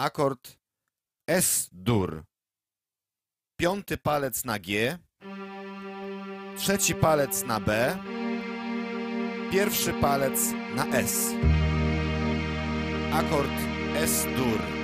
akord S-dur. Piąty palec na G, trzeci palec na B, pierwszy palec na S. Akord S-dur.